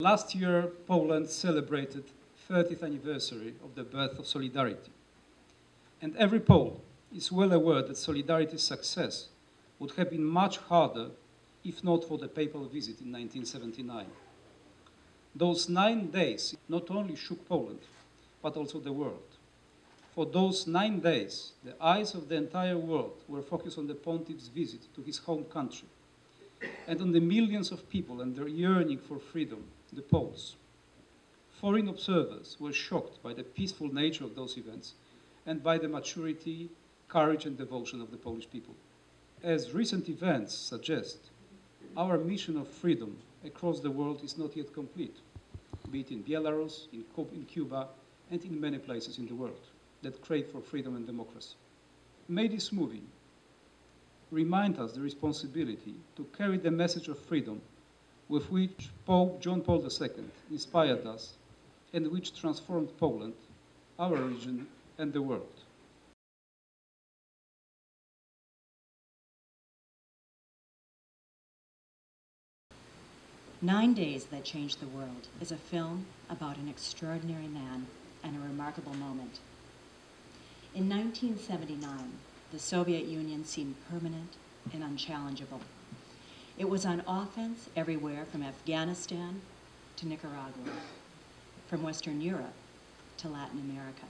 Last year, Poland celebrated 30th anniversary of the birth of Solidarity. And every Pole is well aware that Solidarity's success would have been much harder if not for the papal visit in 1979. Those nine days not only shook Poland, but also the world. For those nine days, the eyes of the entire world were focused on the pontiff's visit to his home country and on the millions of people and their yearning for freedom, the Poles. Foreign observers were shocked by the peaceful nature of those events and by the maturity, courage, and devotion of the Polish people. As recent events suggest, our mission of freedom across the world is not yet complete, be it in Belarus, in, Cuba, and in many places in the world that crave for freedom and democracy. May this movie remind us the responsibility to carry the message of freedom with which Pope John Paul II inspired us and which transformed Poland, our region, and the world. Nine Days That Changed the World is a film about an extraordinary man and a remarkable moment. In 1979, the Soviet Union seemed permanent and unchallengeable. It was on offense everywhere from Afghanistan to Nicaragua, from Western Europe to Latin America.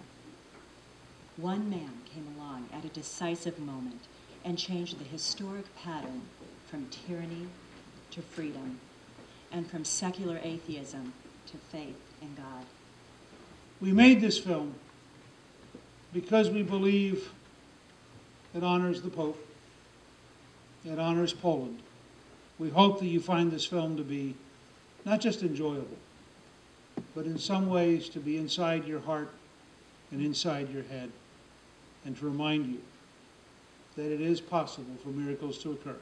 One man came along at a decisive moment and changed the historic pattern from tyranny to freedom and from secular atheism to faith in God. We made this film because we believe it honors the Pope, it honors Poland. We hope that you find this film to be not just enjoyable, but in some ways to be inside your heart and inside your head, and to remind you that it is possible for miracles to occur.